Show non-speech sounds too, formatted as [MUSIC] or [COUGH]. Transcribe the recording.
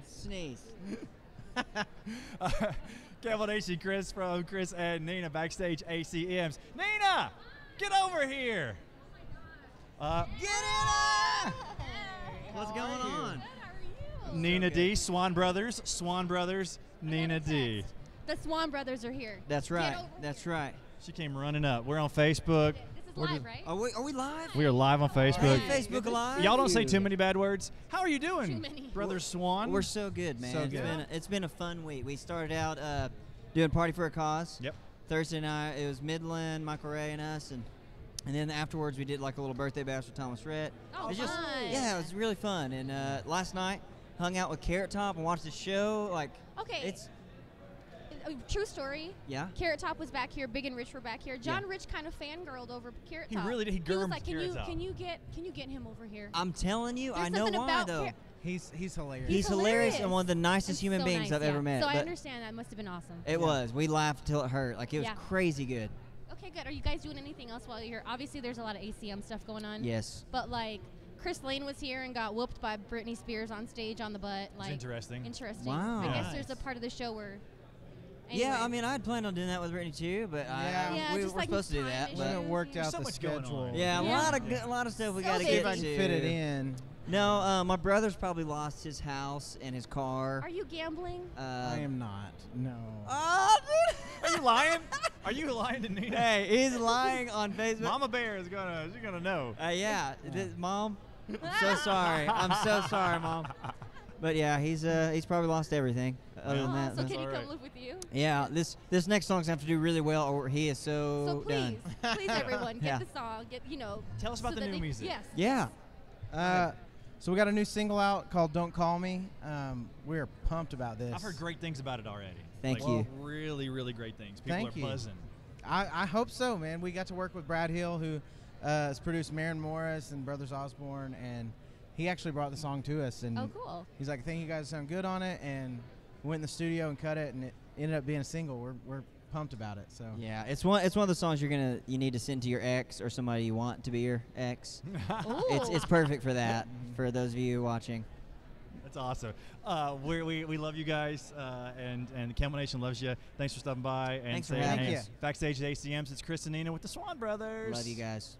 and sneeze. [LAUGHS] Camel Nation, Chris from Chris and Nina backstage ACMs. Nina, get over here. Uh, Get in! What's going on? Nina D, Swon Brothers, Swon Brothers, Nina D. The Swon Brothers are here. That's right. That's here. right. She came running up. We're on Facebook. This is We're live, right? Are we? Are we live? We are live on Facebook. Hey, Facebook Live. Y'all don't say too many bad words. How are you doing, Too many. Brother Swon? We're so good, man. So It's good. been it's been a fun week. We started out uh, doing party for a cause. Yep. Thursday night it was Midland, Michael Ray, and us, and and then afterwards we did like a little birthday bash with Thomas Rhett. Oh, it's just fun. yeah, it was really fun. And uh, last night hung out with Carrot Top and watched the show. Like Okay. it's Uh, True story. yeah. Carrot Top was back here. Big and Rich were back here. John Yeah. Rich kind of fangirled over Carrot Top. He really did. He he was like, "Can you can you get can you get him over here?" I'm telling you, There's I know why about though. Car- He's he's hilarious. He's, hilarious. and one of the nicest And human so beings nice, I've yeah. ever met. So I understand that must have been awesome. It was. We laughed till it hurt. Like it was Yeah. crazy good. Okay, good. Are you guys doing anything else while you're here? Obviously, there's a lot of ACM stuff going on. Yes. But like, Chris Lane was here and got whooped by Britney Spears on stage on the butt. Like, interesting. Interesting. Wow. I guess Nice. there's a part of the show where. Yeah, I mean, I had planned on doing that with Britney too, but Yeah. I, Yeah, we just were like supposed to do that. We But haven't worked out so the much going schedule. on. yeah, a lot of good, a lot of stuff we So got to get See if I can to. fit it in. No, uh, my brother's probably lost his house and his car. Are you gambling? Uh, I am not. No. Oh, Are you lying? [LAUGHS] Are you lying to Nina? hey, he's lying on Facebook. Mama Bear is gonna. She's gonna know. Uh, yeah, th- mom. I'm so [LAUGHS] sorry. I'm so sorry, mom. [LAUGHS] But yeah, he's uh he's probably lost everything. Other than oh, that, so though. can you alright. come live with you? yeah, this this next song's gonna have to do really well, or he is so, So please, done. please, everyone, get [LAUGHS] Yeah. the song. Get you know. Tell us about so the that new they- music. Yes. Yeah. Uh, so we got a new single out called "Don't Call Me." Um, we're pumped about this. I've heard great things about it already. Thank Like, you. Really, really great things. People Thank are you. buzzing. I, I hope so, man. We got to work with Brad Hill, who uh, has produced Maren Morris and Brothers Osborne, and he actually brought the song to us. And Oh, cool. he's like, "I think you guys sound good on it," and we went in the studio and cut it, and it ended up being a single. We're we're pumped about it. So Yeah, it's one it's one of the songs you're gonna you need to send to your ex or somebody you want to be your ex. [LAUGHS] It's it's perfect for that. [LAUGHS] For those of you watching. That's awesome. Uh, we we, we love you guys, uh, and and Camel Nation loves you. Thanks for stopping by and Thanks for saying having hey, us. Backstage at ACMs, it's Chris and Nina with the Swon Brothers. Love you guys.